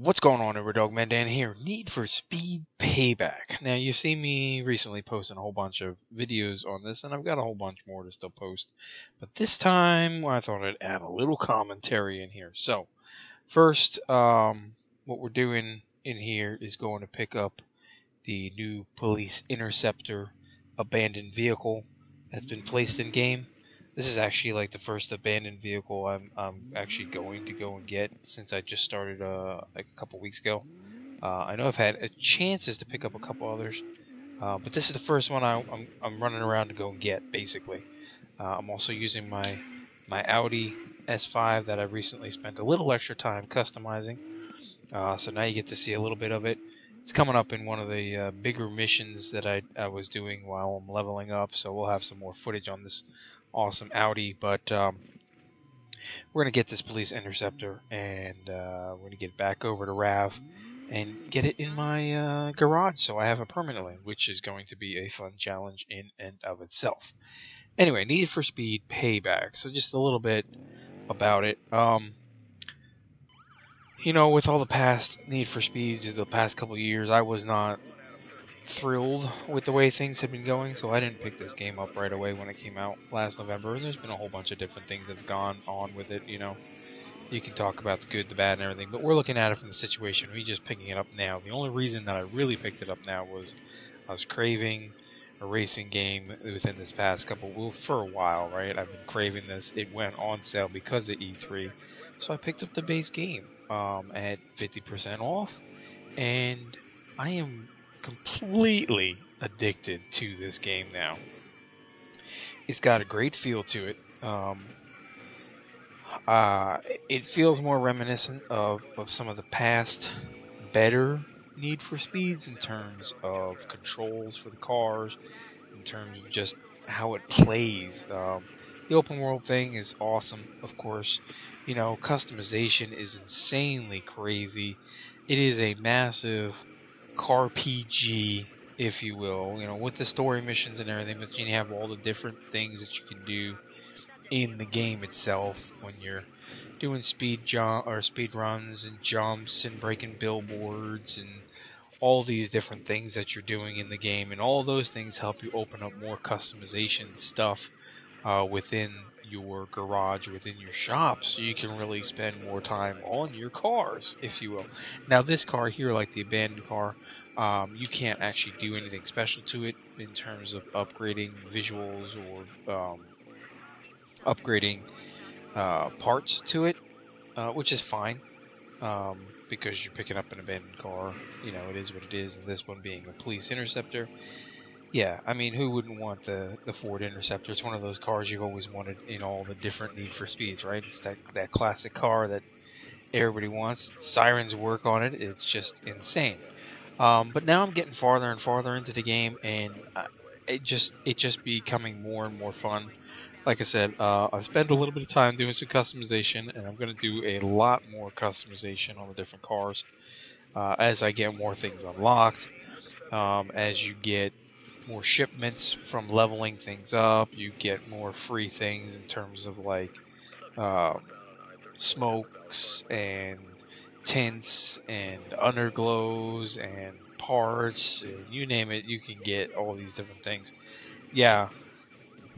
what's going on, Overdog Man Dan here? Need for Speed Payback. Now, you've seen me recently posting a whole bunch of videos on this, and I've got a whole bunch more to still post. But this time, I thought I'd add a little commentary in here. So, first, um, what we're doing in here is going to pick up the new Police Interceptor abandoned vehicle that's been placed in game. This is actually like the first abandoned vehicle I'm, I'm actually going to go and get since I just started uh, like a couple weeks ago. Uh, I know I've had chances to pick up a couple others, uh, but this is the first one I, am I'm running around to go and get basically. Uh, I'm also using my my Audi S5 that I recently spent a little extra time customizing. Uh, so now you get to see a little bit of it. It's coming up in one of the uh, bigger missions that I, I was doing while I'm leveling up, so we'll have some more footage on this awesome Audi, but um, we're going to get this police interceptor and uh, we're to get back over to Rav and get it in my uh, garage so I have it permanently, which is going to be a fun challenge in and of itself. Anyway, Need for Speed Payback. So just a little bit about it. Um, you know, with all the past Need for Speeds the past couple years, I was not thrilled with the way things had been going, so I didn't pick this game up right away when it came out last November. And there's been a whole bunch of different things that have gone on with it. You know, you can talk about the good, the bad, and everything, but we're looking at it from the situation. We just picking it up now. The only reason that I really picked it up now was I was craving a racing game within this past couple well, for a while, right? I've been craving this. It went on sale because of E3, so I picked up the base game um, at 50% off, and I am completely addicted to this game now. It's got a great feel to it. Um, uh, it feels more reminiscent of, of some of the past better Need for Speeds in terms of controls for the cars, in terms of just how it plays. Um, the open world thing is awesome, of course. You know, customization is insanely crazy. It is a massive car RPG, if you will, you know, with the story missions and everything, but you have all the different things that you can do in the game itself when you're doing speed jump or speed runs and jumps and breaking billboards and all these different things that you're doing in the game. And all those things help you open up more customization stuff uh, within your garage within your shop so you can really spend more time on your cars, if you will. Now, this car here, like the abandoned car, um, you can't actually do anything special to it in terms of upgrading visuals or um, upgrading uh, parts to it, uh, which is fine um, because you're picking up an abandoned car. You know, it is what it is, and this one being a police interceptor yeah, I mean, who wouldn't want the the Ford Interceptor? It's one of those cars you've always wanted in all the different Need for Speeds, right? It's that that classic car that everybody wants. Sirens work on it. It's just insane. Um, but now I'm getting farther and farther into the game, and uh, it just it just becoming more and more fun. Like I said, uh, I've spent a little bit of time doing some customization, and I'm going to do a lot more customization on the different cars uh, as I get more things unlocked. Um, as you get more shipments from leveling things up. You get more free things in terms of like um, smokes and tints and underglows and parts and you name it. You can get all these different things. Yeah.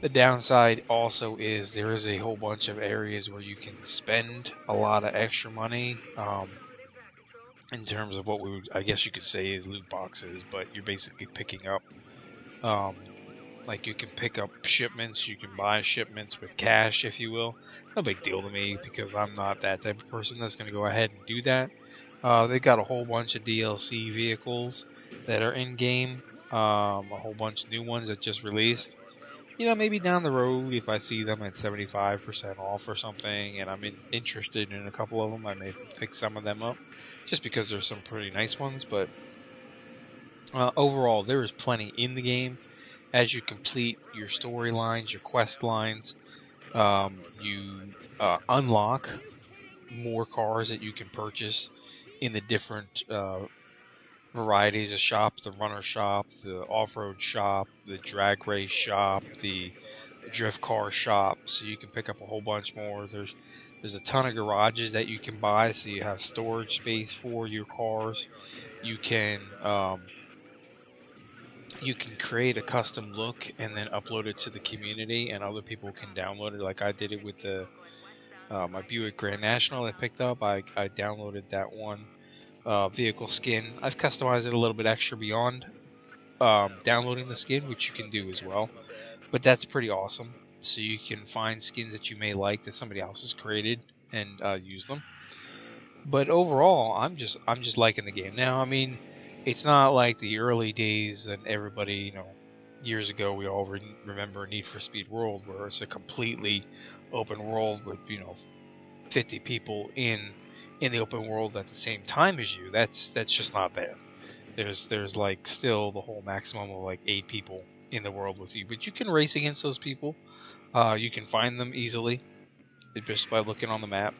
The downside also is there is a whole bunch of areas where you can spend a lot of extra money. Um, in terms of what we would, I guess you could say is loot boxes, but you're basically picking up um, like you can pick up shipments, you can buy shipments with cash, if you will. No big deal to me because I'm not that type of person that's going to go ahead and do that. Uh, they got a whole bunch of DLC vehicles that are in game, um, a whole bunch of new ones that just released. You know, maybe down the road, if I see them at 75% off or something, and I'm in, interested in a couple of them, I may pick some of them up, just because there's some pretty nice ones. But uh, overall, there is plenty in the game. As you complete your storylines, your quest lines, um, you uh, unlock more cars that you can purchase in the different uh, varieties of shops the runner shop, the off road shop, the drag race shop, the drift car shop. So you can pick up a whole bunch more. There's There's a ton of garages that you can buy, so you have storage space for your cars. You can um, you can create a custom look and then upload it to the community, and other people can download it. Like I did it with the uh, my Buick Grand National I picked up. I I downloaded that one uh, vehicle skin. I've customized it a little bit extra beyond um, downloading the skin, which you can do as well. But that's pretty awesome so you can find skins that you may like that somebody else has created and uh, use them. But overall, I'm just I'm just liking the game. Now, I mean, it's not like the early days and everybody, you know, years ago we all re- remember Need for Speed World, where it's a completely open world with you know 50 people in in the open world at the same time as you. That's that's just not there. There's there's like still the whole maximum of like eight people in the world with you, but you can race against those people. Uh, you can find them easily just by looking on the map.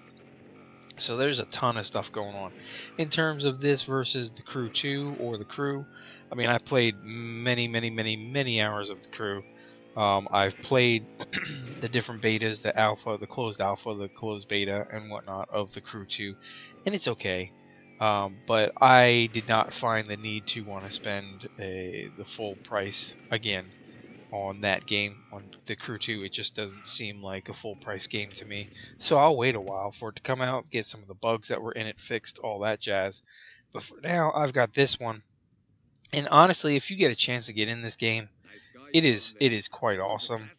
So there's a ton of stuff going on. In terms of this versus the Crew 2 or the Crew, I mean, I've played many, many, many, many hours of the Crew. Um, I've played the different betas, the alpha, the closed alpha, the closed beta, and whatnot of the Crew 2, and it's okay. Um, but I did not find the need to want to spend a, the full price again on that game on the crew 2 it just doesn't seem like a full price game to me. So i'll wait a while for it to come out get some of the bugs that were in it fixed all that jazz. But for now i've got this one. And honestly if you get a chance to get in this game it is it is quite awesome.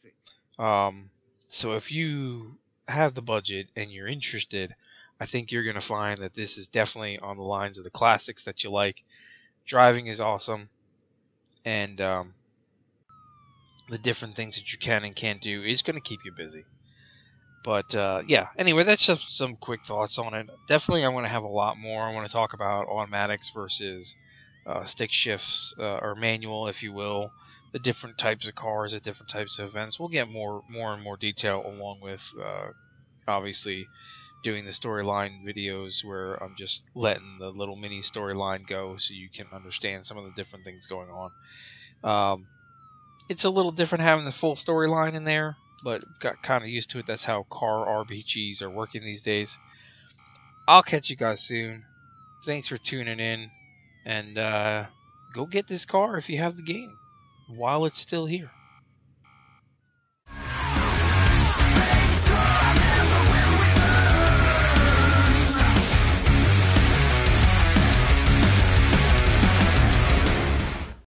Um, so if you have the budget and you're interested i think you're going to find that this is definitely on the lines of the classics that you like. Driving is awesome. And um, the different things that you can and can't do is going to keep you busy. But uh, yeah, anyway, that's just some quick thoughts on it. Definitely, I want to have a lot more. I want to talk about automatics versus uh, stick shifts uh, or manual, if you will, the different types of cars at different types of events. We'll get more, more and more detail along with uh, obviously doing the storyline videos where I'm just letting the little mini storyline go so you can understand some of the different things going on. Um, it's a little different having the full storyline in there, but got kind of used to it. That's how car RPGs are working these days. I'll catch you guys soon. Thanks for tuning in, and uh, go get this car if you have the game while it's still here.